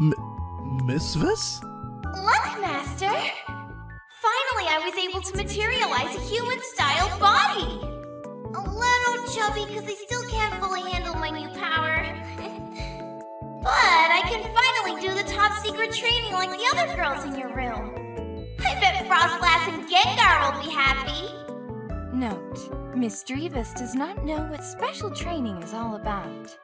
M Miss Look, Master! Finally, I was able to materialize a human-style body! A little chubby because I still can't fully handle my new power. but I can finally do the top-secret training like the other girls in your room. I bet Froslass and Gengar will be happy. Note, Misdreavus does not know what special training is all about.